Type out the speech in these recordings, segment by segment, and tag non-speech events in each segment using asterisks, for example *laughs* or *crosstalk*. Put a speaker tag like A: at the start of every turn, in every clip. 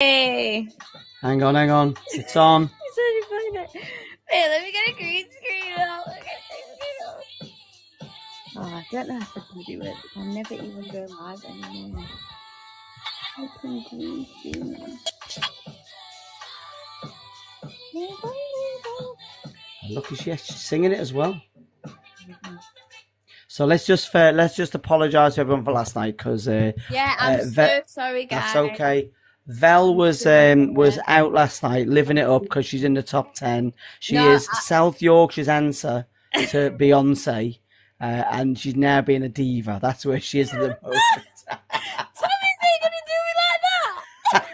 A: Hey.
B: Hang on, hang on. It's on.
A: You said you find it. Wait, let me get a green screen out. Let me get a green screen out. Oh, I don't know how to do it. I'll never even go live anymore. Open green screen.
B: Look, she's she's singing it as well. So let's just uh, let's just apologise to everyone for last night because uh,
A: Yeah, I'm
B: Uh,
A: so sorry, guys.
B: that's okay. Vel was um, was out last night, living it up because she's in the top ten. She
A: No,
B: is
A: I-
B: South Yorkshire's answer *laughs* to Beyonce, uh, and she's now being a diva. That's where she is at the *laughs* moment.
A: Tommy's ain't gonna do me like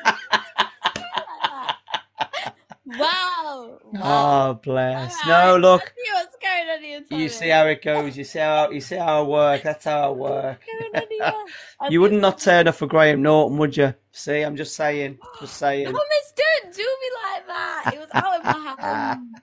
A: that. *laughs* wow. wow.
B: oh bless! No, look,
A: let's see what's going on here,
B: you see how it goes. You see how you see how I work. That's how I *laughs* work.
A: What's going on here? I
B: You wouldn't not turn up for Graham Norton, would you? See, I'm just saying, just saying. *gasps*
A: Thomas, don't do me like that. It was out of my hands. *laughs*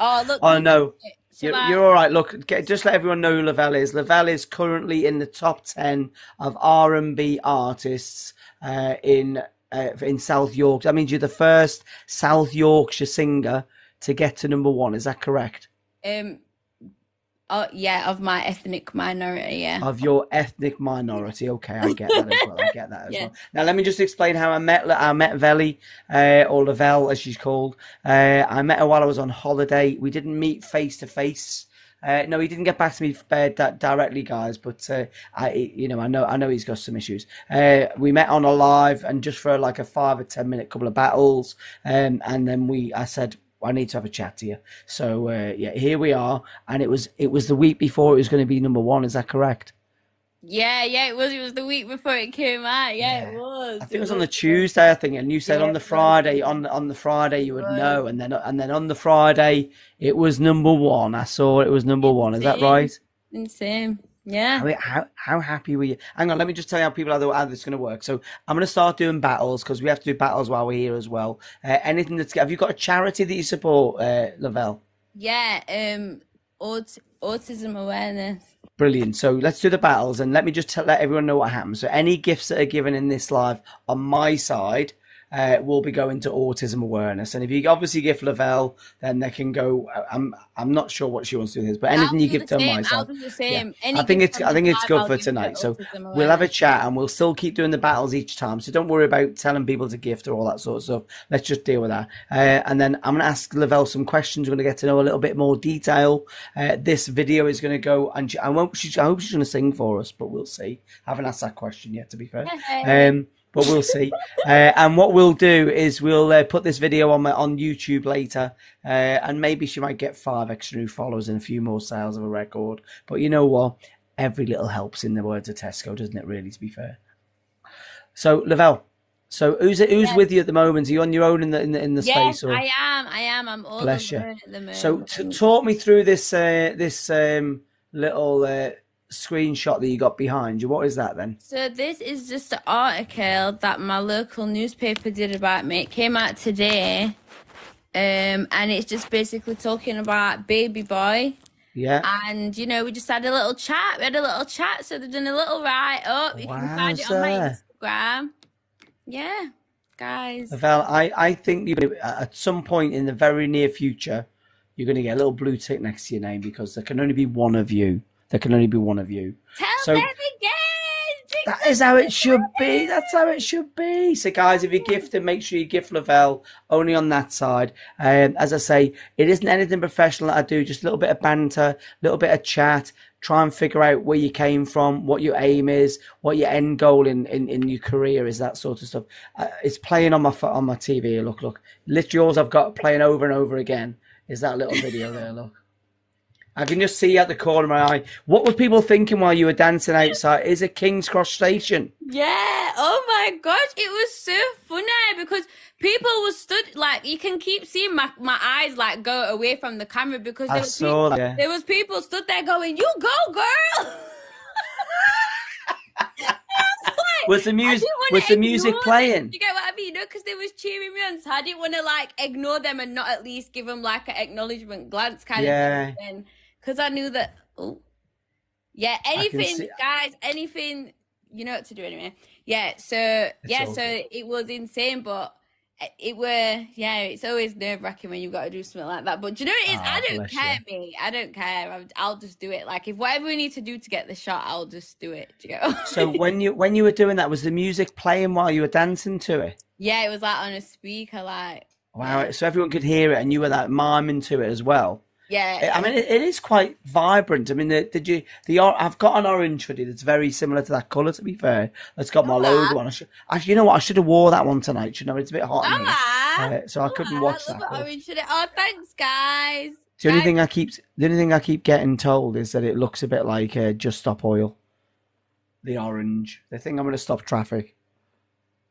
A: Oh, look.
B: Oh no, you're, you're all right. Look, get, just let everyone know who Lavelle is. Lavelle is currently in the top ten of R and B artists uh, in uh, in South Yorkshire. That means you're the first South Yorkshire singer to get to number one. Is that correct?
A: Um. Oh yeah, of my ethnic minority. Yeah.
B: Of your ethnic minority. Okay, I get that as well. I get that as *laughs*
A: Yeah.
B: well. Now let me just explain how I met I met Veli, uh, or Lavelle as she's called. Uh, I met her while I was on holiday. We didn't meet face to face. Uh, no, he didn't get back to me uh, di- directly, guys. But uh, I, you know, I know, I know he's got some issues. Uh, we met on a live and just for like a five or ten minute couple of battles, um, and then we, I said, I need to have a chat to you. So uh, yeah, here we are, and it was it was the week before it was going to be number one. Is that correct?
A: Yeah, yeah, it was. It was the week before it came out. Yeah, it was.
B: I think it was on the Tuesday, I think, and you said
A: Yeah,
B: on the. Friday, on on the Friday you would
A: was.
B: know, and then and then on the Friday it was number one. I saw it was number one. Is that right?
A: Insane. Yeah.
B: How, how how happy were you? Hang on, let me just tell you how people are, the- how this is going to work. So I'm going to start doing battles because we have to do battles while we're here as well. Uh, anything that's have you got a charity that you support, uh, Lavelle?
A: Yeah. Um. Aut- autism awareness.
B: Brilliant. So let's do the battles and let me just let everyone know what happens. So any gifts that are given in this live on my side uh, will be going to autism awareness. And if you obviously give Lavelle, then they can go. I'm I'm not sure what she wants to do with this, but anything you give to
A: same. I'll do the same. Any
B: I think it's I think it's good for tonight. So
A: autism
B: we'll have a chat and we'll still keep doing the battles each time. So don't worry about telling people to gift or all that sort of stuff. Let's just deal with that. Uh, and then I'm going to ask Lavelle some questions. We're going to get to know a little bit more detail. Uh, this video is going to go and she, I won't. She, I hope she's going to sing for us, but we'll see. I haven't asked that question yet, to be fair. Um, but we'll see. Uh, and what we'll do is we'll uh, put this video on my, on YouTube later, uh, and maybe she might get five extra new followers and a few more sales of a record. But you know what? Every little helps, in the words of Tesco, doesn't it? Really, to be fair. So Lavelle, so who's who's
A: Yes.
B: with you at the moment? Are you on your own in the in the, in the
A: Yes,
B: space? Or?
A: I am. I am. I'm all
B: Bless you.
A: the moment.
B: So t- talk me through this uh, this um, little uh, screenshot that you got behind you. What is that then?
A: So this is just an article that my local newspaper did about me. It came out today. Um, and it's just basically talking about baby boy.
B: Yeah.
A: And you know, we just had a little chat. We had a little chat, so they've done a little write up. You can find it on my Instagram. Yeah, guys.
B: Val, I, I think you're at some point in the very near future, you're going to get a little blue tick next to your name because there can only be one of you. There can only be one of you.
A: Tell
B: So-
A: them again.
B: That is how it should be. That's how it should be. So, guys, if you gift them, make sure you gift Lavelle only on that side. Um, as I say, it isn't anything professional that I do, just a little bit of banter, a little bit of chat, try and figure out where you came from, what your aim is, what your end goal in, in, in your career is, that sort of stuff. Uh, it's playing on my on my TV. Look, look. Literally, all I've got playing over and over again is that little video there. Look. I can just see out the corner of my eye. What were people thinking while you were dancing outside? Is it King's Cross Station?
A: Yeah. Oh my gosh, it was so funny because people were stood like you can keep seeing my, my eyes like go away from the camera because
B: I
A: there was,
B: saw
A: pe-
B: that.
A: there was people stood there going, "You go, girl." *laughs* I was
B: the music was the music
A: ignore them.
B: playing?
A: You get what I mean? No, because they was cheering me on, so I didn't want to like ignore them and not at least give them like an acknowledgement glance kind
B: Yeah.
A: of thing. Because I knew that. Oh, yeah. Anything,
B: see-
A: guys. Anything. You know what to do anyway. Yeah, so yeah, so it was insane, but it were yeah, it's always nerve wracking when you've got to do something like that. But do you know what it is?
B: Ah,
A: I don't
B: bless you.
A: care, me. I don't care. I'll, I'll just do it. Like if whatever we need to do to get the shot, I'll just do it. Do you go?
B: So when you when you were doing that, was the music playing while you were dancing to it?
A: yeah, it was like on a speaker, like
B: Wow! So everyone could hear it, and you were like miming to it as well.
A: Yeah.
B: I mean, it, it is quite vibrant. I mean, the, did you the I've got an orange hoodie that's very similar to that colour. To be fair, that's got my
A: Oh,
B: logo on. I should, actually, you know what? I should have wore that one tonight. You know, it's a bit hot in
A: Oh,
B: here, uh, so I
A: Oh,
B: couldn't
A: wow.
B: watch
A: Look
B: that.
A: orange today. Oh, thanks, guys.
B: The only
A: Guys,
B: thing I keep the only thing I keep getting told is that it looks a bit like uh, Just Stop Oil. The orange. They think I'm going to stop traffic.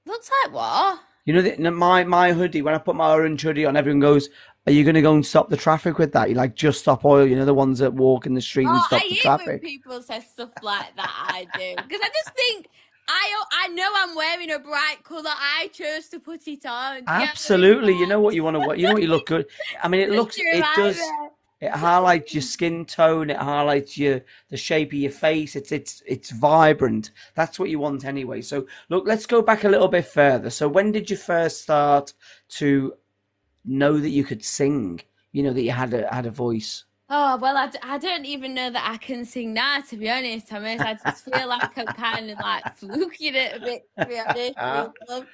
A: looks like what?
B: You know, the, my my hoodie. When I put my orange hoodie on, everyone goes, "Are you going to go and stop the traffic with that?" You like Just Stop Oil. You know, the ones that walk in the street and
A: Oh,
B: stop
A: I
B: the
A: hate when
B: traffic.
A: people say stuff like that. I do because I just think I I know I'm wearing a bright color. I chose to put it on. Do you get what I mean?
B: Absolutely. You know what you want to wear. You know what you look good. I mean, it *laughs* looks. It does. It highlights your *laughs* skin tone. It highlights your the shape of your face. It's it's it's vibrant. That's what you want anyway. So look, let's go back a little bit further. So when did you first start to know that you could sing? You know that you had a had a voice.
A: Oh well, I, d- I don't even know that I can sing now. To be honest, Thomas, I just feel like I'm *laughs* kind of like fluking it a bit. To be honest, *laughs* um,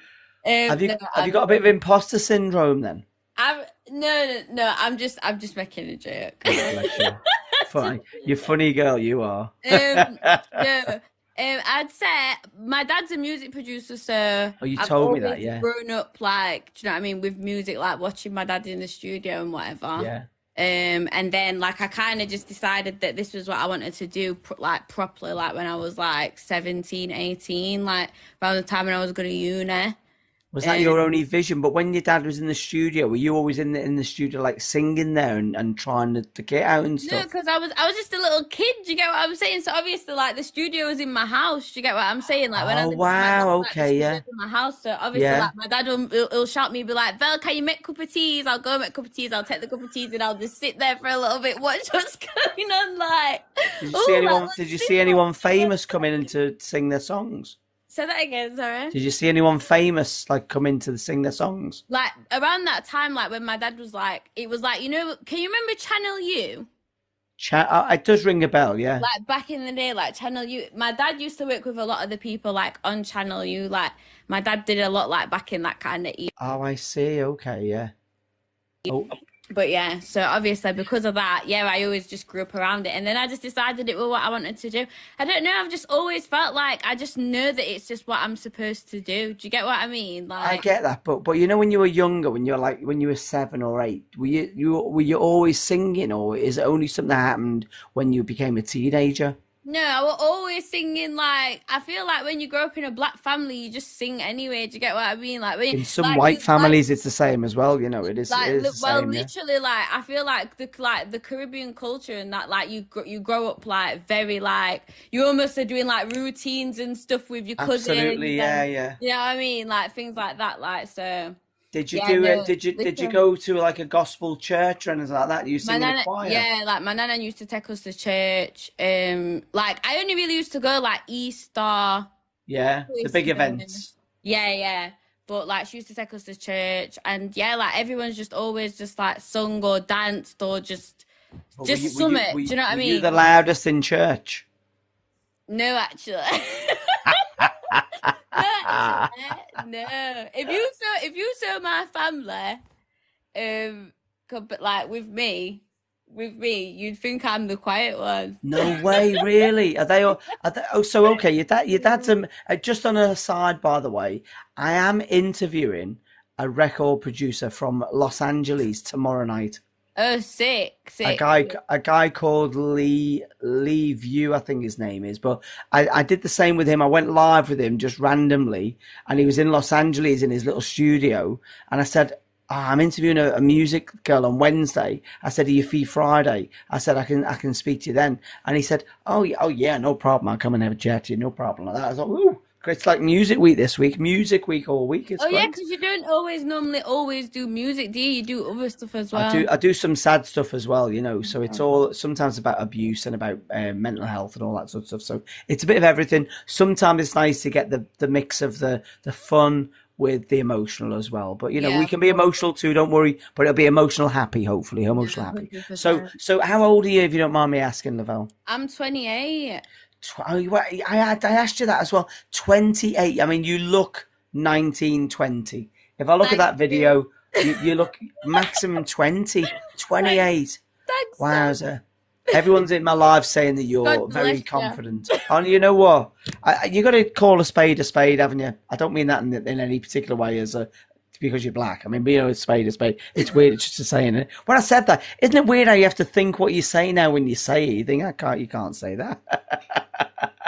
B: Have you
A: no,
B: have you got a bit of imposter syndrome then?
A: I'm no, no, no. I'm just, I'm just making a joke.
B: You. *laughs* Funny, you're funny girl. You are.
A: Um, no, um, I'd say my dad's a music producer, so
B: Oh, you
A: I've
B: told me that,
A: always
B: yeah.
A: grown up like, do you know what I mean, with music, like watching my dad in the studio and whatever.
B: Yeah.
A: Um, and then like I kind of just decided that this was what I wanted to do, pr- like properly, like when I was like 17, 18, like around the time when I was going to uni.
B: Was that
A: Um,
B: your only vision? But when your dad was in the studio, were you always in the in the studio like singing there and, and trying to, to get out and stuff?
A: No, because I was I was just a little kid. Do you get what I'm saying? So obviously, like the studio was in my house. Do you get what I'm saying? Like when I
B: Oh,
A: with my
B: wow,
A: like,
B: okay, yeah.
A: in my house. So obviously,
B: Yeah.
A: like my dad will he'll, he'll shout me, be like, "Vel, can you make cup of teas?" I'll go make cup of teas. I'll take the cup of teas and I'll just sit there for a little bit, watch *laughs* what's going on. Like,
B: Did you see anyone? Did you *laughs* see anyone famous come in and to sing their songs?
A: Say that again, sorry.
B: Did you see anyone famous like come in to sing their songs?
A: Like around that time, like when my dad was like, it was like you know, can you remember Channel U?
B: Chat. Uh, it does ring a bell. Yeah.
A: like back in the day, like Channel U. My dad used to work with a lot of the people like on Channel U. Like my dad did a lot like back in that kind of era.
B: Oh, I see. Okay. Yeah. Oh,
A: But yeah, so obviously because of that, yeah, I always just grew up around it, and then I just decided it was what I wanted to do. I don't know. I've just always felt like I just know that it's just what I'm supposed to do. Do you get what I mean? Like I
B: get that, but but you know when you were younger, when you're like when you were seven or eight, were you you were you always singing, or is it only something that happened when you became a teenager?
A: No, I was always singing. Like I feel like when you grow up in a black family, you just sing anyway. Do you get what I mean? Like when
B: In some
A: like,
B: white
A: you- like-
B: families, it's the same as well. You know, it is.
A: like
B: it is
A: well
B: same, yeah.
A: literally like i feel like the like the caribbean culture and that like you you grow up like very like you almost are doing like routines and stuff with your cousins
B: Absolutely, yeah,
A: and-
B: yeah.
A: you know what i mean like things like that like so
B: Did you
A: Yeah,
B: do
A: no,
B: it? Did you did you go to like a gospel church or anything like that? You sing in a
A: nana
B: choir?
A: yeah like my nana used to take us to church um like i only really used to go like easter
B: Yeah, the big events.
A: Yeah, yeah. But like she used to take us to church and yeah, like everyone's just always just like sung or danced or just
B: But
A: just
B: you- were you-
A: summit.
B: were
A: Do you know what I mean?
B: You the loudest in church.
A: No, actually. *laughs* *laughs* no. *laughs* No. If you saw if you saw my family, um but like with me, with me, you'd think I'm the quiet one.
B: No way, really? Are they all? Are they, oh, so okay. Your dad, your dad's um, *laughs* uh, just on a side, by the way. I am interviewing a record producer from Los Angeles tomorrow night.
A: Oh sick, sick.
B: A guy, a guy called Lee Lee View, I think his name is. But I, I did the same with him. I went live with him just randomly, and he was in Los Angeles in his little studio. And I said, "Ah, "I'm interviewing a, a music girl on Wednesday." I said, "Are you free Friday?" I said, "I can, I can speak to you then." And he said, "Oh, yeah, oh yeah, no problem. I'll come and have a chat to you, no problem like that." I was like, "Ooh." It's like music week this week, music week all week. It's
A: Oh yeah, because you don't always normally always do music, do you? You do other stuff as well.
B: I do I do some sad stuff as well, you know. So it's all sometimes about abuse and about uh, mental health and all that sort of stuff. So it's a bit of everything. Sometimes it's nice to get the the mix of the the fun with the emotional as well. But you know,
A: Yeah,
B: we can be emotional too. Don't worry, but it'll be emotional happy. Hopefully, emotional happy. So
A: 100%.
B: so how old are you if you don't mind me asking, Lavelle?
A: I'm 28.
B: Tw- oh, I, I I asked you that as well. 28. I mean, you look 19, 20. If I look at that video, you, you look maximum 20, 28.
A: Thanks.
B: Wowza. Everyone's in my live saying that you're
A: God
B: very
A: bless you.
B: confident. And you know what? I, I- you got to call a spade a spade, haven't you? I don't mean that in, in any particular way as a because you're black. I mean, you know, a spade a spade. It's weird. It's just a saying it. When I said that, isn't it weird how you have to think what you say now when you say it? You think I can't. You can't say that. *laughs*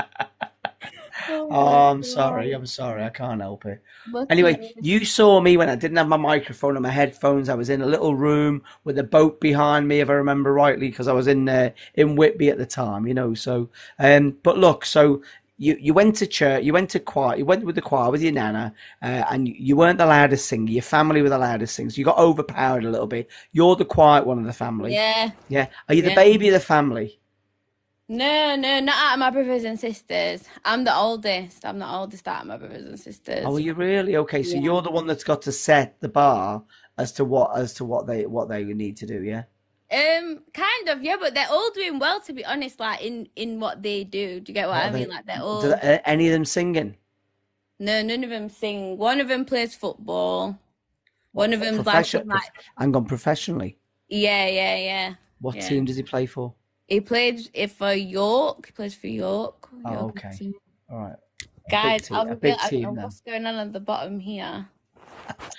B: Oh, I'm sorry. I'm sorry. I can't help it.
A: But,
B: Anyway, you saw me when I didn't have my microphone and my headphones. I was in a little room with a boat behind me, if I remember rightly, because I was in uh, in Whitby at the time. You know, so um. But look, so you you went to church, you went to choir, you went with the choir with your nana, uh, and you, weren't the loudest singer. Your family were the loudest singers. You got overpowered a little bit. You're the quiet one of the family.
A: yeah.
B: Yeah. Are you the baby of the family?
A: No, no, not out of my brothers and sisters. I'm the oldest. I'm the oldest out of my brothers and sisters.
B: Oh, are you really? Okay, so
A: Yeah.
B: you're the one that's got to set the bar as to what as to what they what they need to do. Yeah.
A: Um, kind of, yeah, but they're all doing well to be honest, like in in what they do. Do you get what
B: What
A: I
B: they-
A: mean? Like they're all
B: Do th- any of them singing?
A: no, none of them sing. One of them plays football. One of them's like,
B: Profession-
A: like
B: and gone professionally.
A: yeah, yeah, yeah.
B: What
A: Yeah.
B: team does he play for?
A: He played it for York. He plays for York.
B: Oh,
A: York
B: okay.
A: team.
B: All right.
A: Guys,
B: team-
A: I'll
B: a big team
A: know what's going on at the bottom here.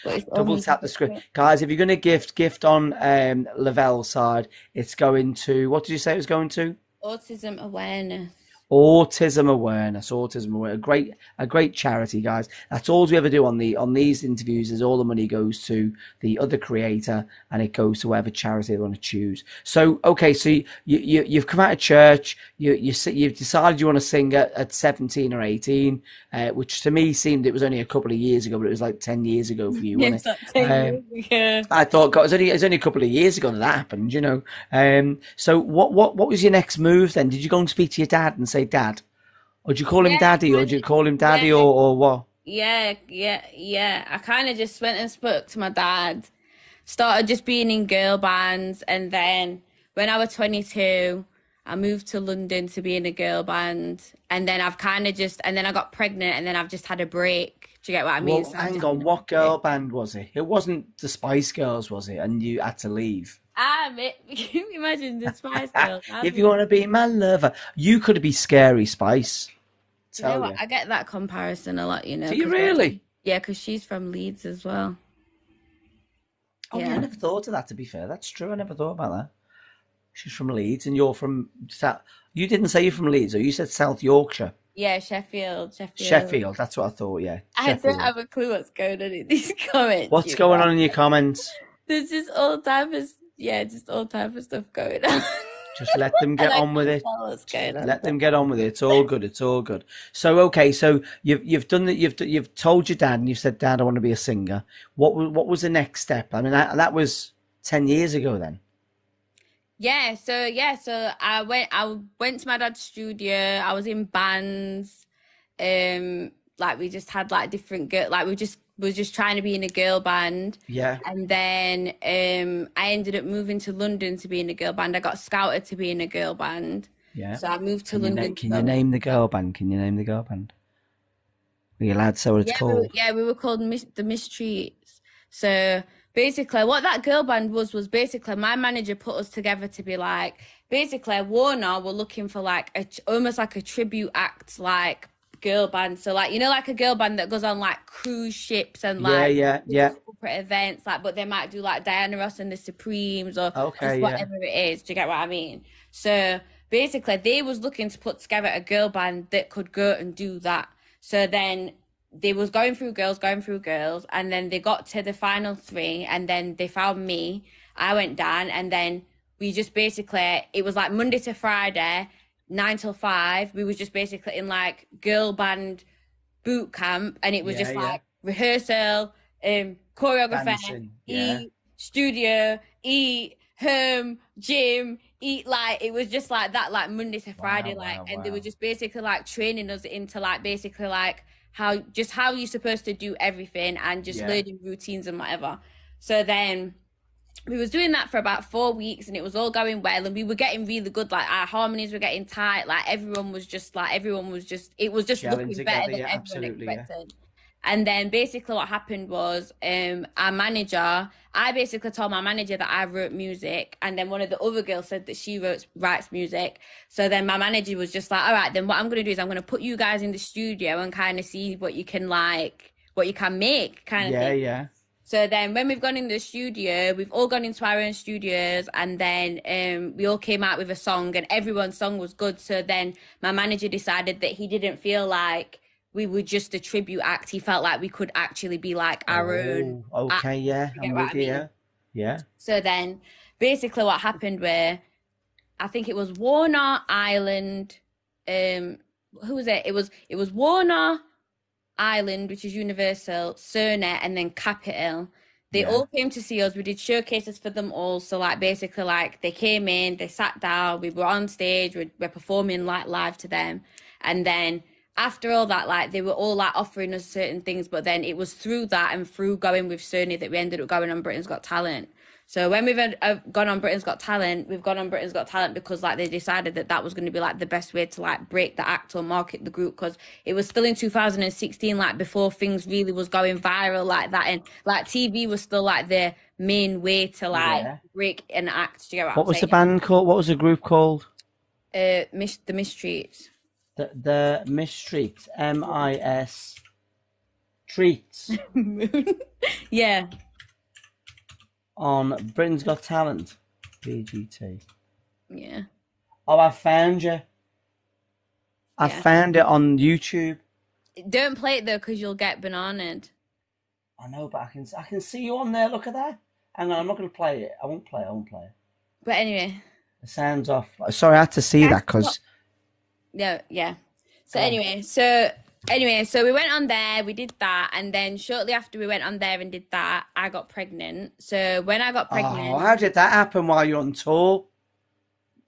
A: But
B: Double tap the screen, guys. If you're going to gift, gift on um, Lavelle's side. It's going to what did you say it was going to?
A: Autism awareness.
B: Autism awareness, autism awareness, a great, a great charity, guys. That's all we ever do on the on these interviews. Is all the money goes to the other creator, and it goes to whatever charity they want to choose. So, okay, so you you you've come out of church, you you you've decided you want to sing at, at seventeen or eighteen, uh, which to me seemed it was only a couple of years ago, but it was like ten years ago for you, *laughs*
A: Yeah,
B: it?
A: 10
B: Um,
A: ago.
B: I thought, God, it's only it's only a couple of years ago that, that happened, you know. Um, so what what what was your next move then? Did you go and speak to your dad and say, Dad, or do you call him
A: Yeah,
B: Daddy, or do you call him Daddy,
A: Yeah.
B: or or what?
A: Yeah, yeah, yeah. I kind of just went and spoke to my dad. Started just being in girl bands, and then when I was 22, I moved to London to be in a girl band, and then I've kind of just, and then I got pregnant, and then I've just had a break. Do you get what I mean?
B: Well,
A: So
B: hang on, what girl band was it? It wasn't the Spice Girls, was it? And you had to leave.
A: Ah, mate, *laughs* can you imagine the Spice Girls? *laughs*
B: If you want to be my lover, you could be Scary Spice.
A: You know
B: Tell
A: what?
B: you.
A: I get that comparison a lot, you know.
B: Do you
A: 'cause, like,
B: really?
A: Yeah, because she's from Leeds as well.
B: Oh, yeah, I never thought of that. To be fair, that's true. I never thought about that. She's from Leeds, and you're from South. You didn't say you're from Leeds, or you said South Yorkshire,
A: Yeah, Sheffield, Sheffield.
B: Sheffield. That's what I thought. Yeah,
A: I
B: Sheffield.
A: don't have a clue what's going on in these *laughs* comments.
B: What's going
A: know.
B: on in your comments?
A: There's just all type of yeah, just all type of stuff going on.
B: Just let them *laughs* get on with it.
A: tell what's going on.
B: Let them get on with it. It's all good. It's all good. So okay, so you've you've done that. You've you've told your dad, and you've said, "Dad, I want to be a singer." What was what was the next step? I mean, that, that was ten years ago. Then
A: Yeah, so yeah, so I went I went to my dad's studio. I was in bands. Um like we just had like different girl like we just was just trying to be in a girl band.
B: yeah,
A: And then um I ended up moving to London to be in a girl band. I got scouted to be in a girl band.
B: yeah.
A: So I moved to
B: Can you, na-
A: London.
B: can you name the girl band? Can you name the girl band? Are you allowed to say what it's
A: yeah, we were,
B: called?
A: yeah, we were called Mis- the Mistreats. So basically, what that girl band was was basically my manager put us together to be like basically Warner were looking for like a almost like a tribute act, like girl band. So like you know, like a girl band that goes on like cruise ships and like
B: yeah, yeah.
A: corporate events, like but they might do like Diana Ross and the Supremes or
B: Okay,
A: just
B: yeah.
A: whatever it is. Do you get what I mean? So basically, they was looking to put together a girl band that could go and do that. So then they was going through girls, going through girls, and then they got to the final three, and then they found me. I went down, and then we just basically it was like Monday to Friday, nine till five. We was just basically in like girl band boot camp, and it was
B: Yeah,
A: just
B: yeah.
A: like rehearsal, um, choreographer,
B: Dancing, yeah.
A: eat, studio, eat, home, gym, eat. Like it was just like that, like Monday to Friday,
B: Wow,
A: like,
B: wow,
A: and they were just basically like training us into like basically like how just how you're supposed to do everything and just
B: Yeah.
A: learning routines and whatever. So then we was doing that for about four weeks and it was all going well and we were getting really good like our harmonies were getting tight like everyone was just like everyone was just it was just
B: Gelling
A: looking
B: together,
A: better than
B: yeah,
A: everyone
B: absolutely, yeah.
A: expected and then basically what happened was um our manager i basically told my manager that i wrote music and then one of the other girls said that she wrote writes music so then my manager was just like all right then what i'm going to do is i'm going to put you guys in the studio and kind of see what you can like what you can make kind of
B: Yeah,
A: thing
B: yeah.
A: So then when we've gone in the studio, we've all gone into our own studios and then um, we all came out with a song and everyone's song was good. So then my manager decided that he didn't feel like we were just a tribute act. He felt like we could actually be like our own.
B: Oh, okay, yeah.
A: you get
B: I'm with
A: I mean?
B: Yeah. Yeah.
A: So then basically what happened where I think it was Warner Island. Um, who was it? It was it was Warner Island, which is Universal, Cerner, and then Capitol. They
B: Yeah.
A: all came to see us. We did showcases for them all. So like basically like they came in, they sat down, we were on stage, we're, we're performing like live to them, and then after all that, like they were all like offering us certain things, but then it was through that and through going with Sony that we ended up going on Britain's Got Talent. So when we've uh, gone on Britain's Got Talent, we've gone on Britain's Got Talent because like they decided that that was going to be like the best way to like break the act or market the group because it was still in 2016, like before things really was going viral like that, and like TV was still like the main way to like
B: Yeah.
A: break an act. Do you get what,
B: What was the band called? What was the group called?
A: Uh, Mis- the Mistreats.
B: The the Miss Streets. M I S Treats *laughs* *laughs*
A: yeah.
B: On Britain's Got Talent. BGT.
A: Yeah.
B: Oh, I found you. I
A: Yeah.
B: found it on YouTube.
A: Don't play it though, because you'll get bananaed.
B: I know, but I can I can see you on there. Look at that. Hang on, I'm not going to play it. I won't play it. I won't play it.
A: But anyway,
B: The sound's off. Sorry, I had to see that because
A: yeah, yeah. So anyway, so anyway, so we went on there, we did that, and then shortly after we went on there and did that, I got pregnant. So when I got oh, pregnant,
B: oh, how did that happen while you're on tour?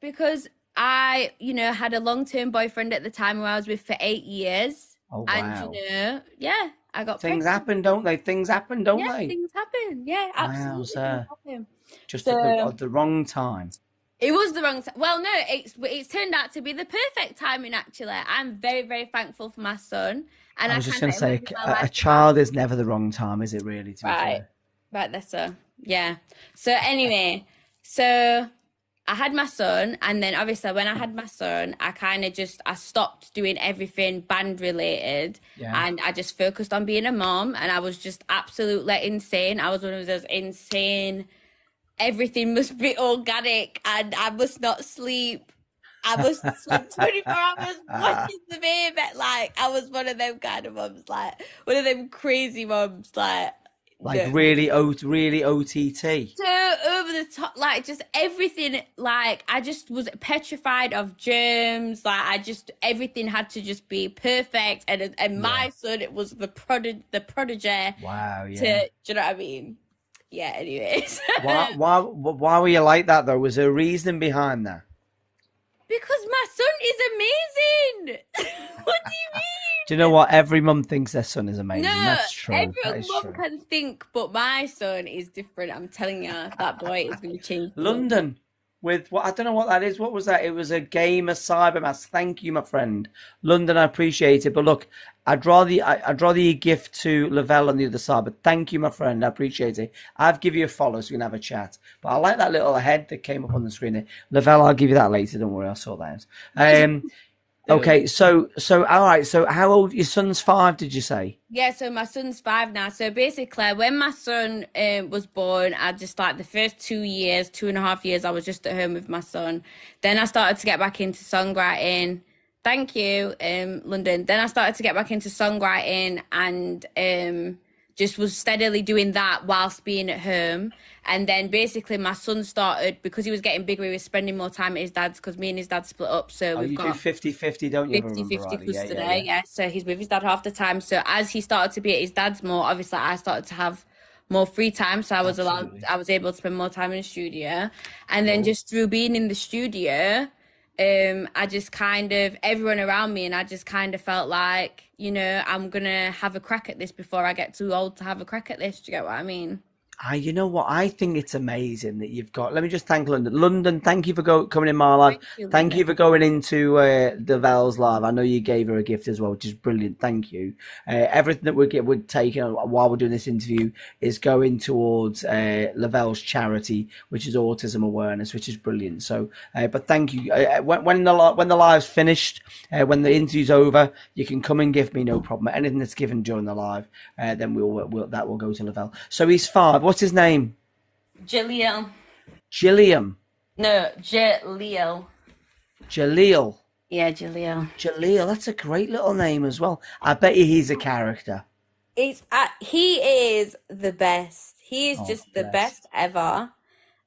A: because I, you know, had a long term boyfriend at the time who I was with for eight years,
B: Oh wow!
A: and you know, yeah, I got
B: things
A: pregnant.
B: happen, don't they? Things happen, don't
A: yeah,
B: they?
A: things happen. Yeah, absolutely. Things happen.
B: Just at, the, at the wrong time.
A: It was the wrong time. Well, no, it's it's turned out to be the perfect timing. Actually, I'm very very thankful for my son, and
B: I
A: I,
B: was just going to say, a, a child is never the wrong time, is it? Really? To be
A: Right.
B: fair.
A: Right there, so yeah. So anyway, so I had my son, and then obviously when I had my son, I kind of just I stopped doing everything band related,
B: Yeah.
A: and I just focused on being a mom, and I was just absolutely insane. I was one of those insane. Everything must be organic, and I must not sleep. I must sleep *laughs* 24 hours watching the baby. Like, I was one of them kind of moms, like, one of them crazy moms, like,
B: Like
A: no.
B: really, o- really OTT.
A: so over the top, like just everything. Like I just was petrified of germs. Like I just everything had to just be perfect. And and my
B: Yeah.
A: son, it was the prodigy, the prodigy.
B: Wow, yeah.
A: To do you know what I mean? Yeah. Anyways,
B: why, *laughs* why, why were you like that though? Was there a reason behind that?
A: because my son is amazing. *laughs* what do you *laughs* mean?
B: Do you know what? Every mum thinks their son is amazing.
A: No,
B: That's true.
A: every
B: that
A: mum
B: true.
A: can think, but my son is different. I'm telling you, that boy is going to change. world.
B: London with what I don't know what that is. What was that? It was a game of Cybermass. Thank you, my friend. London, I appreciate it. But look, I'd rather I, I'd rather you gift to Lavelle on the other side. But thank you, my friend. I appreciate it. I've give you a follow so we can have a chat. But I like that little head that came up on the screen there. Lavelle, I'll give you that later. Don't worry, I'll sort that out. Um, *laughs* okay, so so all right. So how old? Your son's five, did you say?
A: Yeah, so my son's five now. So basically, when my son um, was born, I just like the first two years, two and a half years, I was just at home with my son. Then I started to get back into songwriting. Thank you, um, London. Then I started to get back into songwriting and um, just was steadily doing that whilst being at home. And then basically my son started because he was getting bigger, he was spending more time at his dad's because me and his dad split up. So
B: Oh,
A: we've
B: you
A: got
B: 50-50, don't you? if I
A: 50
B: remember
A: 50
B: rightly? Yeah, yeah, yeah.
A: Yeah, so he's with his dad half the time. So as he started to be at his dad's more, obviously I started to have more free time. So I was allowed, I was able to spend more time in the studio. And then
B: Cool.
A: just through being in the studio, um, I just kind of everyone around me, and I just kind of felt like, you know, I'm gonna have a crack at this before I get too old to have a crack at this. Do you get what I mean?
B: Ah, you know what? I think it's amazing that you've got. Let me just thank London. London, thank you for go, coming in, Marlon.
A: Thank you,
B: Thank you for going into uh, the Vels live. I know you gave her a gift as well, which is brilliant. Thank you. Uh, everything that we get, we're taking while we're doing this interview is going towards uh, Lavelle's charity, which is autism awareness, which is brilliant. So, uh, but thank you. Uh, when, when the when the live's finished, uh, when the interview's over, you can come and give me no problem. Anything that's given during the live, uh, then we'll, we'll that will go to Lavelle. So he's five. What's his name?
A: Jaleel.
B: Gilliam.
A: No, Jaleel.
B: Jaleel.
A: Yeah, Jaleel.
B: Jaleel, that's a great little name as well. I bet you he's a character.
A: It's uh, he is the best. He is
B: Oh,
A: just the
B: bless.
A: best ever,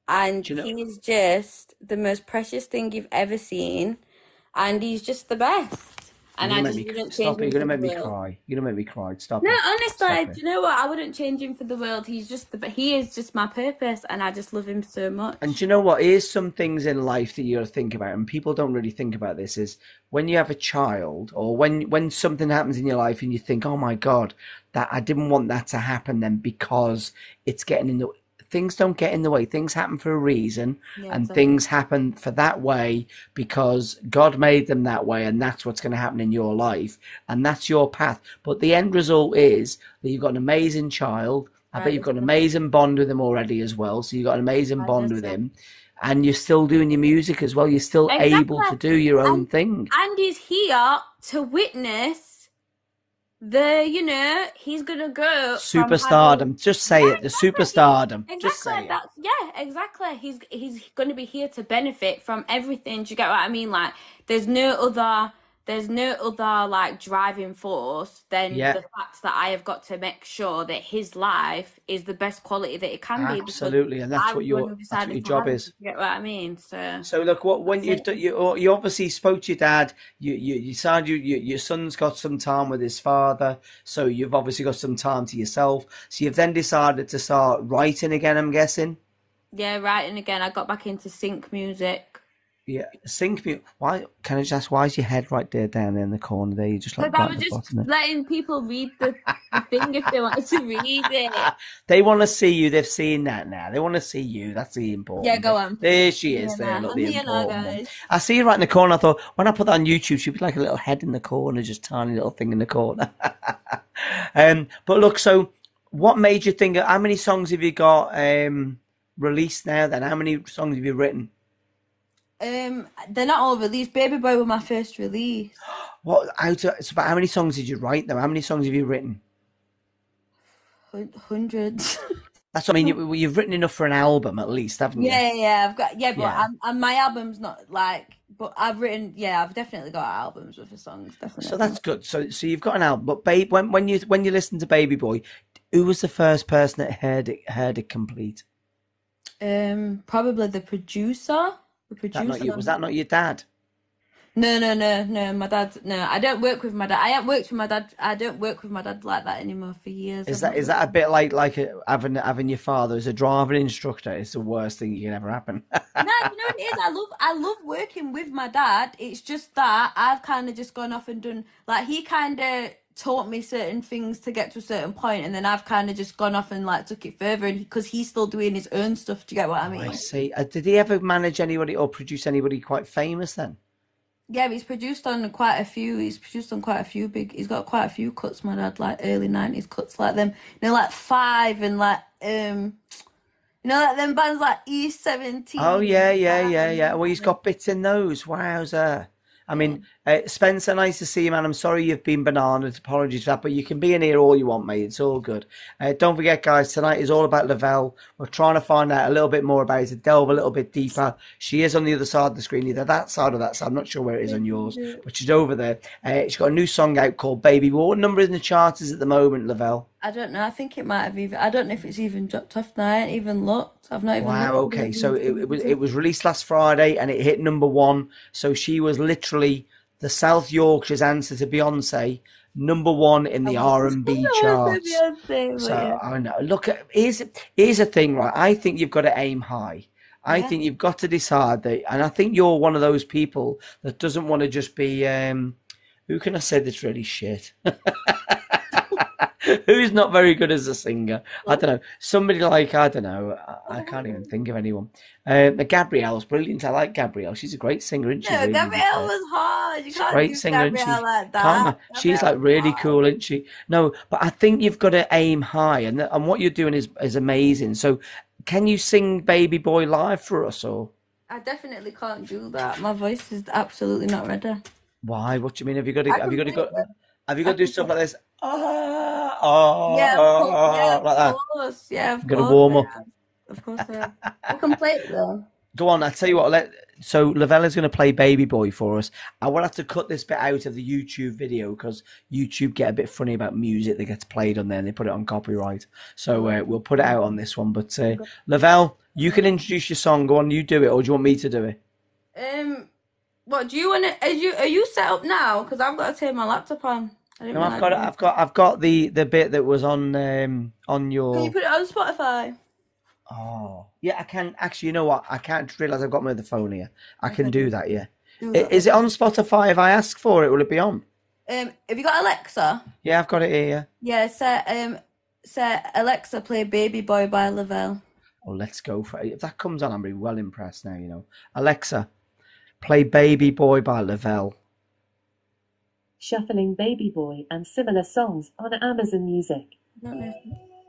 A: and
B: you know-
A: he is just the most precious thing you've ever seen, and he's just the best. And
B: You're
A: I just
B: me,
A: wouldn't
B: stop
A: change
B: it. You're gonna make me
A: world.
B: cry. You're gonna make me cry. Stop
A: No,
B: it.
A: honestly,
B: Stop
A: you know what? I wouldn't change him for the world. He's just the, but he is just my purpose, and I just love him so much.
B: And do you know what? Here's some things in life that you got to think about, and people don't really think about this. Is when you have a child, or when when something happens in your life, and you think, "Oh my God, that I didn't want that to happen," then because it's getting in the things don't get in the way. Things happen for a reason,
A: Yeah,
B: and
A: exactly.
B: things happen for that way because God made them that way, and that's what's going to happen in your life, and that's your path. But the end result is that you've got an amazing child. I bet you've got an amazing bond with him already as well. So you've got an amazing
A: Right,
B: bond with
A: it.
B: him, and you're still doing your music as well. You're still able to do your own
A: And
B: thing.
A: and he's here to witness the, you know, he's gonna go from having
B: Superstardom. Just say
A: yeah,
B: it. The
A: exactly.
B: superstardom. Just
A: Exactly.
B: say it.
A: Yeah, exactly. He's he's going to be here to benefit from everything. Do you get what I mean? Like, there's no other there's no other like driving force than
B: Yeah.
A: the fact that I have got to make sure that his life is the best quality that it can be
B: Absolutely, and that's what your that's what your job is.
A: You get what I mean? So
B: So look, what when you've done, you oh, you obviously spoke to your dad. You you you decided you, you your son's got some time with his father, so you've obviously got some time to yourself. So you've then decided to start writing again. I'm guessing.
A: Yeah, writing again. I got back into sync music.
B: Yeah, sync me. Why? Can I just ask? Why is your head right there down there in the corner there? You just like
A: I was just letting people read the, the thing if they wanted to read it. *laughs*
B: They want to see you. They've seen that now. They want to see you. That's the important.
A: Yeah, go
B: thing.
A: on.
B: There she
A: Yeah,
B: is. There, look, the
A: here now,
B: important one.
A: guys.
B: I see you right in the corner. I thought when I put that on YouTube, she'd be like a little head in the corner, just tiny little thing in the corner. *laughs* um, but look, so what made you think? How many songs have you got um, released now? Then how many songs have you written?
A: Um, they're not all released. Baby Boy was my first release. *gasps*
B: What it's about how many songs did you write? Though how many songs have you written?
A: Hun- Hundreds. *laughs*
B: That's what I mean. You, you've written enough for an album at least, haven't you?
A: Yeah, yeah, I've got yeah, but
B: Yeah.
A: I'm, and my album's not like, but I've written yeah, I've definitely got albums with the songs, definitely.
B: So that's good. So so you've got an album, but babe, when when you when you listen to Baby Boy, who was the first person that heard it heard it complete?
A: um probably the producer. The
B: That not you? Was that not your dad?
A: No, no, no, no. My dad. No, I don't work with my dad. I haven't worked with my dad. I don't work with my dad like that anymore for years.
B: Is that is that a bit like like a, having having your father as a driving instructor? It's the worst thing that can ever happen. *laughs*
A: no, you know what it is. I love I love working with my dad. It's just that I've kind of just gone off and done like he kind of taught me certain things to get to a certain point, and then I've kind of just gone off and like took it further, and because he's still doing his own stuff. Do you get what I mean I
B: see. Uh, did he ever manage anybody or produce anybody quite famous then?
A: Yeah, he's produced on quite a few. He's produced on quite a few big. He's got quite a few cuts. My dad, like early nineties cuts, like them. You know, like Five and like um, you know, like them bands like E Seventeen.
B: Oh yeah, yeah, yeah, yeah. Well, he's got bits in those. Wowza. I mean, Uh, Spencer, nice to see you, man. I'm sorry you've been bananaed. Apologies for that, but you can be in here all you want, mate. It's all good. Uh, don't forget, guys, tonight is all about Lavelle. We're trying to find out a little bit more about it, delve a little bit deeper. She is on the other side of the screen, either that side or that side. I'm not sure where it is on yours, but she's over there. Uh, she's got a new song out called Baby. What number is in the charts is at the moment, Lavelle?
A: I don't know. I think it might have even. I don't know if it's even dropped off now. I ain't even looked. I've not even.
B: Wow. Okay. So it, it was it was released last Friday and it hit number one. So she was literally the South Yorkshire's answer to Beyonce, number one in the R and B charts. So I know. Look, at here's here's a thing, right? I think you've got to aim high. I
A: Yeah.
B: think you've got to decide that, and I think you're one of those people that doesn't want to just be. Um, who can I say that's really shit? *laughs* *laughs* Who's not very good as a singer? I don't know. Somebody like I don't know. I, I can't even think of anyone. Uh, Gabrielle's brilliant. I like Gabrielle. She's a great singer, isn't she?
A: No,
B: really?
A: Gabrielle was hard. You can't
B: great singer, isn't she?
A: Gabrielle like that.
B: She's like really
A: hard.
B: cool, isn't she? No, but I think you've got to aim high, and and what you're doing is is amazing. So, can you sing "Baby Boy" live for us, or
A: I definitely can't do that. My voice is absolutely not ready.
B: why? What do you mean? Have you got to
A: I
B: have you got to go?
A: Play them.
B: Have you got to do stuff like this? Ah, ah,
A: Yeah, of course.
B: ah,
A: Yeah,
B: like that.
A: of course. Yeah, of
B: Gotta
A: course.
B: warm up.
A: Of course, I. I can play it though.
B: Go on, I tell you what. Let so Lavelle's going to play "Baby Boy" for us. I will have to cut this bit out of the YouTube video because YouTube get a bit funny about music that gets played on there and they put it on copyright. So uh, we'll put it out on this one. But uh, Lavelle, you can introduce your song. Go on, you do it, or do you want me to do it?
A: Um, what do you want to? Are you are you set up now? Because I've got to turn my laptop on. I
B: no, I've got, I've got, I've got the the bit that was on um on your.
A: Can you put it on Spotify?
B: Oh, yeah, I can actually. You know what? I can't realize I've got my other phone here. I can
A: Okay.
B: do that. Yeah.
A: Do that.
B: Is it on Spotify? If I ask for it, will it be on?
A: Um, have you got Alexa?
B: Yeah, I've got it here.
A: Yeah, set um, set Alexa play "Baby Boy" by Lavelle.
B: Oh, let's go for it. If that comes on, I'm be well impressed now. You know, Alexa, play "Baby Boy" by Lavelle.
C: Shuffling Baby Boy and similar songs on Amazon Music.
A: Not.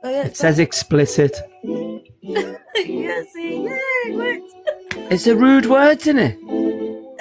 A: Oh yeah,
B: It says explicit. *laughs*
A: yeah, see, yeah, it worked.
B: It's a rude word, isn't it.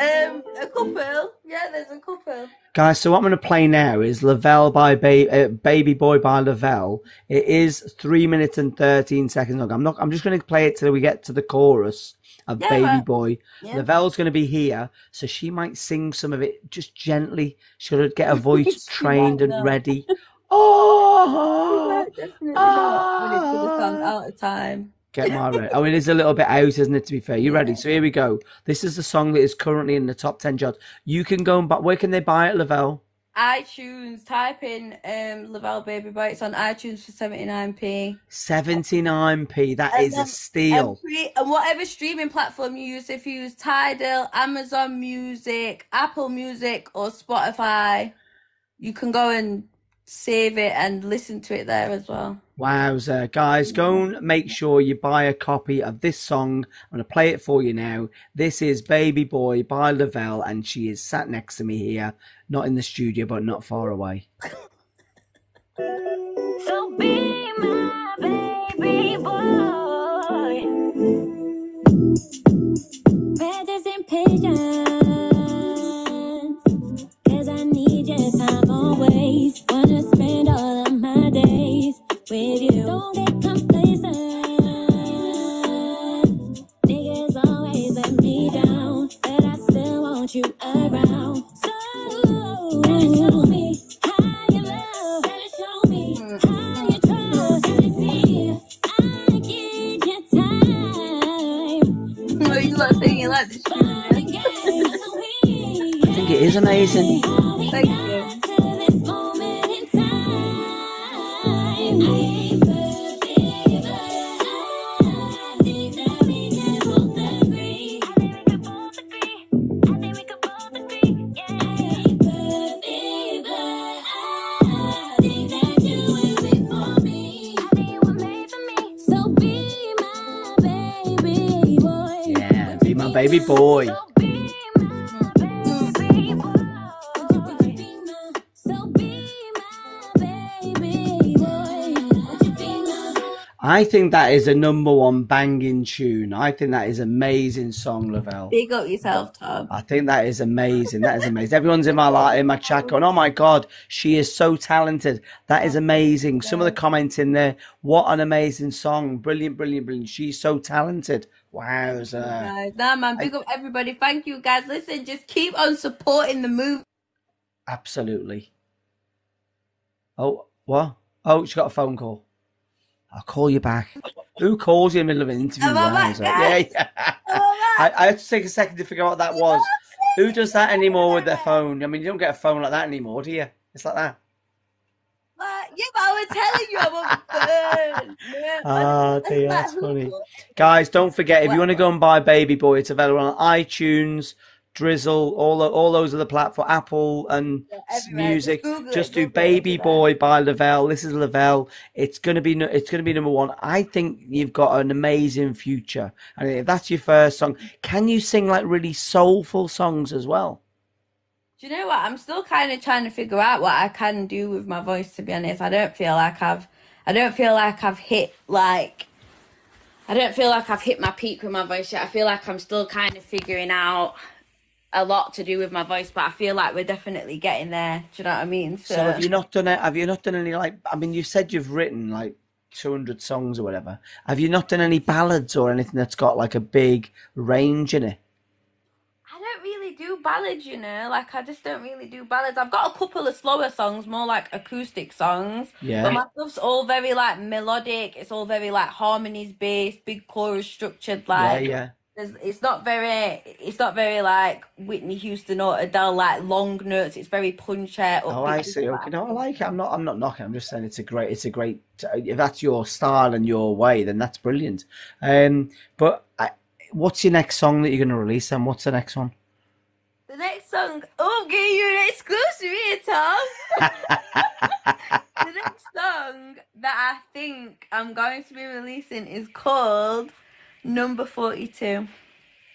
A: Um, a couple. Yeah, there's a couple.
B: Guys, so what I'm going to play now is Lavelle by ba- uh, Baby Boy by Lavelle. It is three minutes and 13 seconds long. I'm not, I'm just going to play it till we get to the chorus of
A: Yeah,
B: Baby
A: right.
B: Boy.
A: Yeah.
B: Lavelle's going to be here, so she might sing some of it just gently. She'll get her *laughs* voice trained and ready. *laughs* Oh,
A: Yeah, definitely. When it's sound ah! out of time.
B: Get my right. Oh, it is a little bit out, isn't it? To be fair, you ready? So here we go. This is the song that is currently in the top ten charts. You can go and buy. Where can they buy it, Lavelle?
A: iTunes, type in um Lavelle Baby Boy. It's on iTunes for 79p.
B: Seventy nine p. That
A: And
B: is a steal.
A: Every, and whatever streaming platform you use, if you use Tidal, Amazon Music, Apple Music, or Spotify, you can go and save it and listen to it there as well.
B: Wowza, guys, go mm. and make sure you buy a copy of this song. I'm going to play it for you now. This is Baby Boy by Lavelle, and she is sat next to me here, not in the studio, but not far away. *laughs*
D: So be my baby boy. Practice impatience. Cause with you. Don't get complacent. Niggas always let me down. But I still want you around. So, better show me how you love. Better show me how you trust. Let me see if I get your time.
A: No, you like singing like this.
D: Fun and games so we
B: I think it is amazing.
A: Thank you.
D: Be boy.
B: I think that is a number one banging tune. I think that is amazing song, Lavelle.
A: Big up yourself, Tom.
B: I think that is amazing. That is amazing. Everyone's in my li- in my chat going, "Oh my god, she is so talented." That is amazing. Some of the comments in there, what an amazing song! Brilliant, brilliant, brilliant. She's so talented. Wowza.
A: Uh, guys, nah, man, big up everybody. Thank you, guys. Listen, just keep on supporting the move.
B: Absolutely. Oh, what? Oh, she got a phone call. I'll call you back. Who calls you in the middle of an interview?
A: I
B: Yeah, yeah. I, I had to take a second to figure out what that was. Who does that anymore with their phone? I mean, you don't get a phone like that anymore, do you? It's like that.
A: But I was telling you I'm on the phone. Yeah,
B: Ah,
A: man.
B: dear, that's funny. Guys, don't forget if you want to go and buy Baby Boy, it's available on iTunes, Drizzle, all all those other platforms, Apple and
A: Yeah,
B: music.
A: Just Google it,
B: Just do
A: Google
B: Baby. Boy by Lavelle. This is Lavelle. It's gonna be it's gonna be number one. I think you've got an amazing future. And if that's your first song, can you sing like really soulful songs as well?
A: Do you know what? I'm still kind of trying to figure out what I can do with my voice. To be honest, I don't feel like I've, I don't feel like I've hit like, I don't feel like I've hit my peak with my voice yet. I feel like I'm still kind of figuring out a lot to do with my voice, but I feel like we're definitely getting there. Do you know what I mean?
B: So have you not done it? Have you not done any like? I mean, you said you've written like 200 songs or whatever. Have you not done any ballads or anything that's got like a big range in it?
A: Don't really do ballads, you know. Like I just don't really do ballads. I've got a couple of slower songs, more like acoustic songs.
B: Yeah.
A: But my stuff's all very like melodic. It's all very like harmonies based, big chorus structured. Like
B: yeah.
A: there's, it's not very, it's not very like Whitney Houston or Adele like long notes. It's very punchy.
B: Oh, I see. Okay, no, I like it. I'm not. I'm not knocking. I'm just saying it's a great. It's a great. If that's your style and your way, then that's brilliant. Um, but I, what's your next song that you're going to release? and what's the next one?
A: Song, oh, I'm giving you an exclusive here, Tom. *laughs* the next song that I think I'm going to be releasing is called Number 42.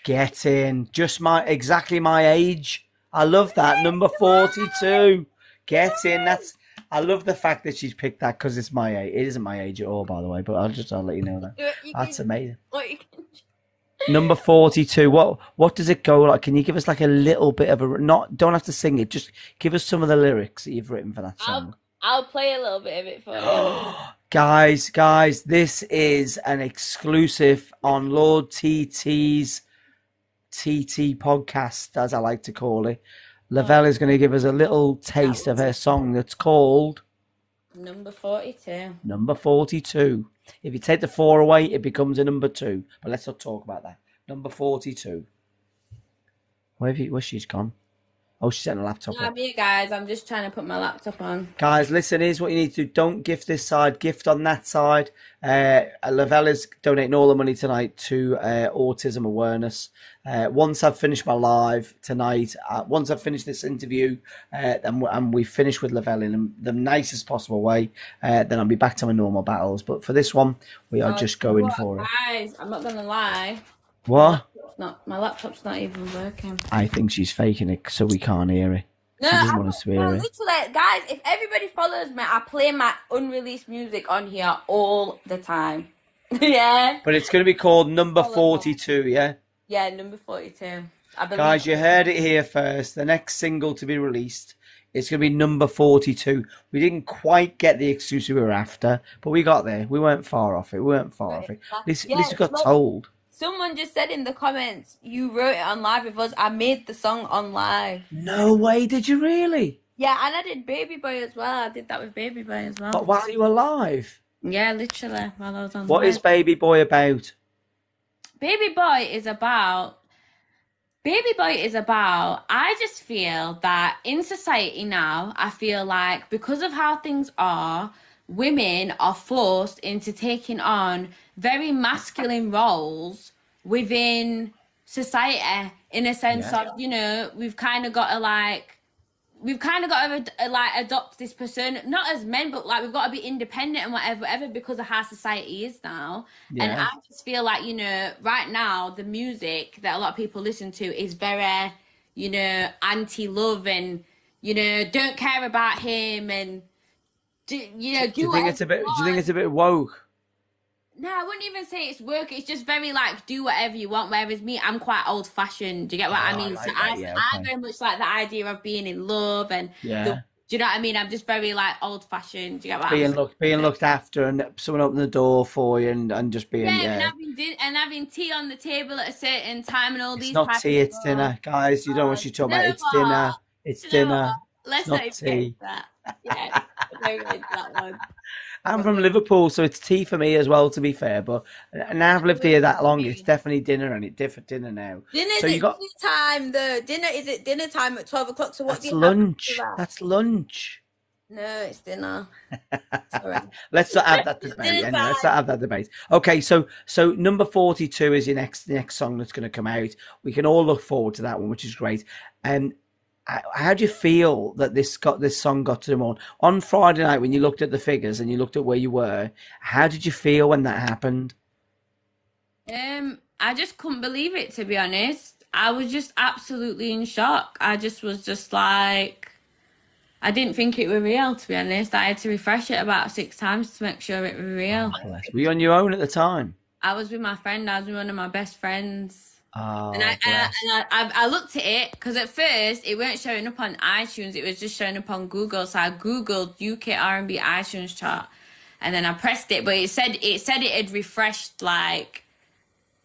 B: Get in. Just my exactly my age. I love that number forty-two. Get in. That's. I love the fact that she's picked that because it's my age. It isn't my age at all, by the way. But I'll just I'll let you know that.
A: You-
B: That's amazing.
A: Or you can-
B: Number forty-two. What what does it go like? Can you give us like a little bit of a not? Don't have to sing it. Just give us some of the lyrics that you've written for that song.
A: I'll, I'll play a little bit of it for you. *gasps*
B: guys, guys, this is an exclusive on Lord TT's TT podcast, as I like to call it. Lavelle is going to give us a little taste of her song that's called
A: Number 42.
B: Number 42. If you take the four away, it becomes a number two. But let's not talk about that. Number 42. Where have you, where's she's gone? Oh, she's setting a laptop
A: I'm
B: up.
A: here, guys. I'm just trying to put my laptop on.
B: Guys, listen, here's what you need to do. Don't gift this side, gift on that side. Uh, Lavelle's donating all the money tonight to uh, autism awareness. Uh, once I've finished my live tonight, uh, once I've finished this interview, uh, and, we- and we finish with Lavelle in the nicest possible way, uh, then I'll be back to my normal battles. But for this one, we are
A: Oh,
B: just going for it.
A: Guys, I'm not going to lie.
B: What?
A: It's not, my laptop's not even working.
B: I think she's faking it so we can't hear it.
A: No,
B: She doesn't
A: I-
B: want us to it.
A: literally, guys, if everybody follows me, I play my unreleased music on here all the time. *laughs* yeah?
B: But it's going to be called Number 42, yeah?
A: Yeah, number 42.
B: Guys, you heard it here first. The next single to be released is going to be number 42. We didn't quite get the exclusive we were after, but we got there. We weren't far off it. We weren't far off it. At least, at least we got told.
A: Someone just said in the comments, you wrote it on live with us. I made the song on live.
B: No way, did you really?
A: Yeah, and I did Baby Boy as well. I did that with Baby Boy as well.
B: But while you were live,
A: Yeah, literally, while I was on
B: what
A: live.
B: is Baby Boy about?
A: Baby Boy is about Baby Boy is about I just feel that in society now, I feel like because of how things are, women are forced into taking on very masculine roles within society in a sense
B: Yeah.
A: of, you know, we've kind of got to like we've kind of got to ad- like adopt this person not as men but like we've got to be independent and whatever whatever because of how society is now and i just feel like you know right now the music that a lot of people listen to is very you know anti-love and you know don't care about him and do, you know do,
B: Do you think it's a bit? Do you think it's a bit woke?
A: No, I wouldn't even say it's work. It's just very like do whatever you want. Whereas me, I'm quite old fashioned. Do you get what
B: Oh,
A: I
B: I
A: mean?
B: like
A: so
B: that,
A: I,
B: yeah,
A: I very much like the idea of being in love and
B: Yeah.
A: the, do you know what I mean? I'm just very like old fashioned. Do you get what
B: being
A: I'm saying?
B: looked being looked after and someone opening the door for you and, and just being
A: Yeah,
B: yeah.
A: and having din- and having tea on the table at a certain time and all
B: It's
A: these.
B: not
A: type
B: tea, it's dinner, guys. You don't want oh, what you're talking about.
A: No,
B: It's dinner. It's dinner.
A: Let's
B: It's
A: not
B: not tea.
A: that. Yeah, *laughs* don't get that one.
B: I'm from Liverpool, so it's tea for me as well. To be fair, but now I've lived here that long, it's definitely dinner, and it's different dinner now.
E: Dinner
B: So
E: is
B: you got-
E: dinner time. The dinner is it dinner time at twelve o'clock. So what
B: That's
E: have
B: lunch.
E: that?
B: That's lunch.
E: No, it's dinner. *laughs*
B: Let's not have that *laughs* debate. Anyway, let's not have that debate. Okay, so so number forty-two is your next next song that's going to come out. We can all look forward to that one, which is great. And um, how do you feel that this got this song got to them on on Friday night when you looked at the figures and you looked at where you were? How did you feel when that happened?
A: Um, I just couldn't believe it to be honest. I was just absolutely in shock. I just was just like, I didn't think it were real to be honest. I had to refresh it about six times to make sure it were real.
B: Were you on your own at the time?
A: I was with my friend. I was with one of my best friends.
B: Oh,
A: And I, and I, and I, I, I looked at it because at first it weren't showing up on iTunes. It was just showing up on Google. So I googled UK R&B iTunes chart, and then I pressed it. But it said it said it had refreshed like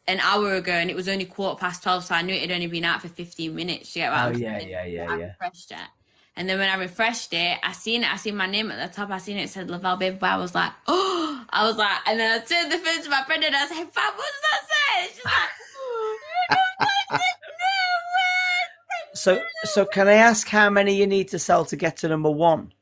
A: an hour ago, and it was only quarter past twelve. So I knew it had only been out for fifteen minutes. You get what
B: Oh
A: I'm
B: yeah,
A: saying?
B: yeah, yeah,
A: I
B: yeah.
A: refreshed it. And then when I refreshed it, I seen it. I seen my name at the top. I seen it said Lavelle Baby Boy. I was like, oh, *gasps* I was like, and then I turned the phone to my friend and I said, Fab, what does that say? And she's like, you don't like it? No
B: So so can I ask how many you need to sell to get to number one?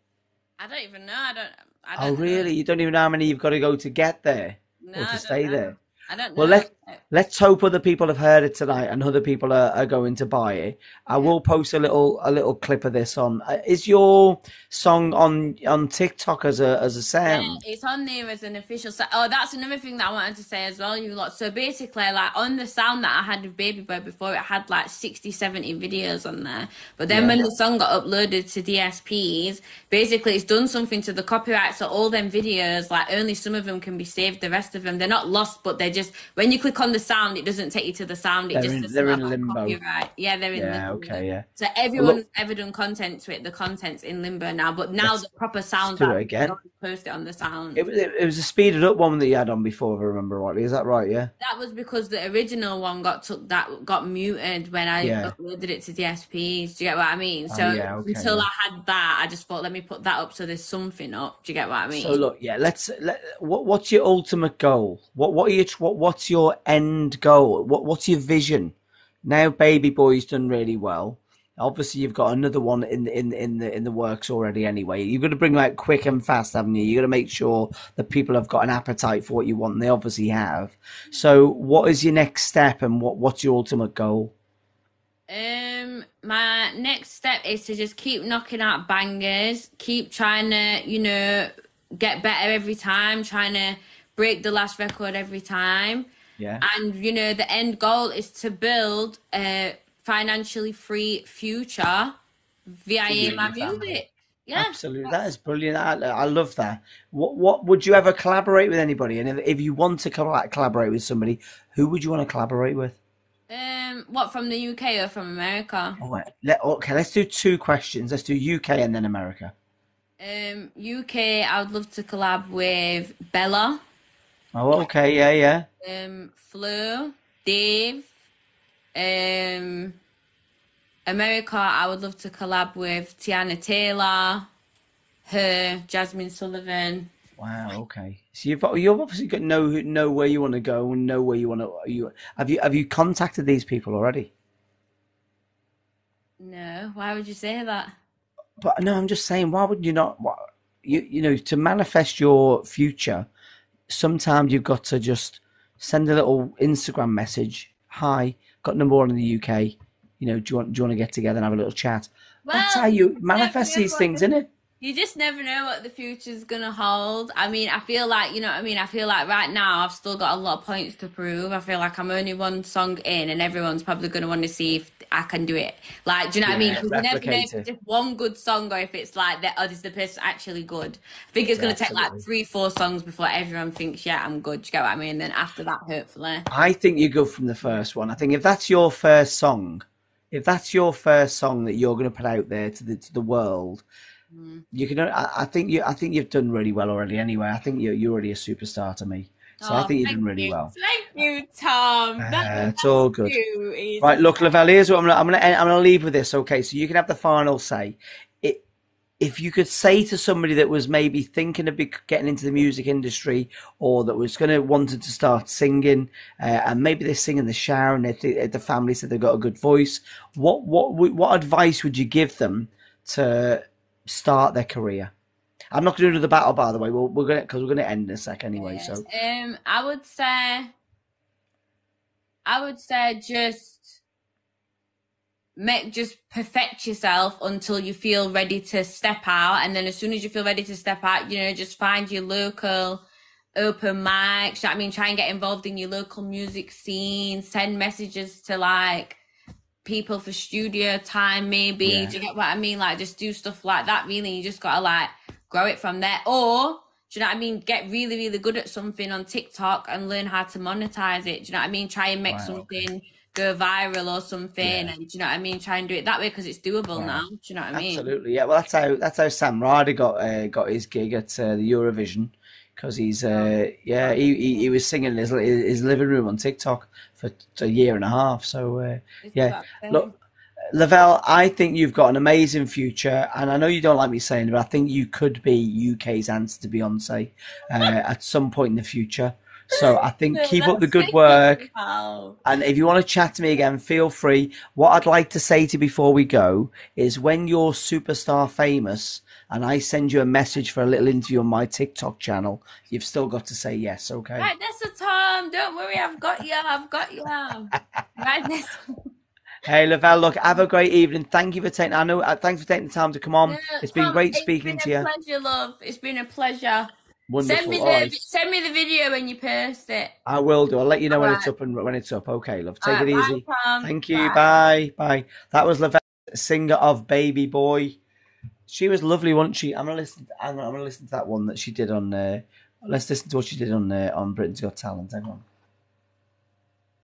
A: I don't even know. I don't. I
B: Oh
A: don't know.
B: really? You don't even know how many you've got to go to get there
A: No,
B: or to stay
A: know.
B: there.
A: I don't know.
B: Well, let let's hope other people have heard it tonight and other people are, are going to buy it. I will post a little a little clip of this on. Uh, is your song on on TikTok as a as a
A: Yeah,
B: sound?
A: it's on there as an official. So, oh, that's another thing that I wanted to say as well. You lot. So basically, like on the sound that I had with Baby Boy before, it had like 60, 70 videos on there. But then
B: Yeah.
A: when the song got uploaded to DSPs, basically it's done something to the copyright. So all them videos, like only some of them can be saved. The rest of them, they're not lost, but they're just when you click on the sound, it doesn't take you to the sound. It
B: They're
A: just
B: in- they're in limbo.
A: Copyright. Yeah, they're in
B: Yeah,
A: limbo.
B: okay, yeah.
A: So everyone
B: look-
A: who's ever done content to it, the content's in limbo now. But now the proper sound
B: do it again.
A: post it on the sound.
B: It was it, it was a speeded up one that you had on before, if I remember rightly. Is that right? Yeah.
A: That was because the original one got took that got muted when I
B: Yeah.
A: uploaded it to DSPs. Do you get what I mean?
B: Oh,
A: So
B: yeah, okay,
A: until
B: yeah.
A: I had that, I just thought let me put that up so there's something up. Do you get what I mean?
B: So look, yeah. Let's. Let, what what's your ultimate goal? What what are you what what's your end goal? What what's your vision? Now, Baby Boy's done really well. Obviously, you've got another one in the in in the in the works already. Anyway, you've got to bring them out quick and fast, haven't you? You've got to make sure that people have got an appetite for what you want, and they obviously have. So, what is your next step, and what what's your ultimate goal?
A: Um, my next step is to just keep knocking out bangers, keep trying to, you know, get better every time, trying to break the last record every time.
B: Yeah.
A: And, you know, the end goal is to build a financially free future via my music. Yeah.
B: Absolutely, that is brilliant. I, I love that. What what would you ever collaborate with anybody? And if, if you want to colla- collaborate with somebody, who would you want to collaborate with?
A: Um, what from the UK or from America?
B: Oh, wait, let, okay, let's do two questions. Let's do UK and then America.
A: Um, UK, I would love to collab with Bella,
B: Oh, okay, yeah, yeah.
A: um, Flo, Dave. Um, America, I would love to collab with Teyana Taylor, her, Jazmine Sullivan.
B: Wow, okay. So you've you've obviously got know know where you want to go and know where you want to. You have you have you contacted these people already?
A: No, why would you say that?
B: But no, I'm just saying, why would you not? Why, you you know, to manifest your future, sometimes you've got to just send a little Instagram message. Hi, got number one in the UK. You know, do you want do you want to get together and have a little chat? That's how you manifest these things, isn't it?
A: You just never know what the future's gonna hold. I mean, I feel like you know what I mean. I feel like right now I've still got a lot of points to prove. I feel like I'm only one song in, and everyone's probably gonna want to see if I can do it. Like, do you know what I mean?
B: Yeah,
A: you never know if it's just one good song or if it's like that. Oh, is the person actually good? I think it's gonna take like three, four songs before everyone thinks, yeah, I'm good. Do you get what I mean? And Then after that, hopefully.
B: I think you go from the first one. I think if that's your first song, if that's your first song that you're going to put out there to the to the world,
A: Mm.
B: you can. I, I think you. I think you've done really well already. Anyway, I think you're you're already a superstar to me. So I
A: Oh,
B: think you've done really
A: you.
B: well.
A: Thank you, Tom.
B: Uh,
A: That-
B: it's all good.
A: you.
B: Right, look, Lavelle. Here's what I'm gonna. I'm gonna. I'm gonna leave with this. Okay, so you can have the final say. It, if you could say to somebody that was maybe thinking of getting into the music industry, or that was gonna wanted to start singing, uh, and maybe they sing in the shower, and they, th- the family said they've got a good voice. What what what advice would you give them to start their career? I'm not going to do the battle, by the way. We're, we're gonna because we're gonna end in a sec anyway. So
A: Um, I would say, I would say just make just perfect yourself until you feel ready to step out, and then as soon as you feel ready to step out, you know, just find your local open mics. you know what I mean, try and get involved in your local music scene. Send messages to like people for studio time, maybe.
B: Yeah.
A: Do you get what I mean? Like, just do stuff like that. Really, you just gotta like grow it from there, or do you know what I mean? Get really, really good at something on TikTok and learn how to monetize it. Do you know what I mean? Try and make
B: Right, okay.
A: something go viral or something,
B: Yeah.
A: and do you know what I mean? Try and do it that way because it's doable now. Do you know what I mean?
B: Absolutely, yeah. Well, that's how that's how Sam Ryder got uh, got his gig at uh, the Eurovision because he's uh, yeah he, he he was singing in his his living room on TikTok for a year and a half. So uh, yeah, look, Lavelle, I think you've got an amazing future, and I know you don't like me saying it, but I think you could be UK's answer to Beyonce uh, at some point in the future. So I think
A: No,
B: keep up the good work.
A: Wow.
B: And if you want to chat to me again, feel free. What I'd like to say to you before we go is when you're superstar famous and I send you a message for a little interview on my TikTok channel, you've still got to say yes, okay?
A: Right, that's a Tom. Don't worry, I've got you. I've got you. right, *laughs*
B: Hey, Lavelle, look, have a great evening. Thank you for taking, I know, uh, thanks for taking the time to come on.
A: No,
B: It's been
A: Tom,
B: great
A: it's
B: speaking
A: been
B: to
A: a
B: you.
A: pleasure, love. It's been a pleasure.
B: Wonderful.
A: Send me the
B: right.
A: send me the video when you post it.
B: I will do. I'll let you know when
A: All
B: it's up and when it's up. Okay, love. Take
A: All
B: it
A: right,
B: easy. Thank you. Bye. Bye. That was Lavelle, singer of Baby Boy. She was lovely, wasn't she? I'm gonna listen. I'm gonna, I'm gonna listen to that one that she did on. Uh, let's listen to what she did on uh, on Britain's Got Talent. Hang on.